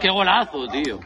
¡Qué golazo, tío!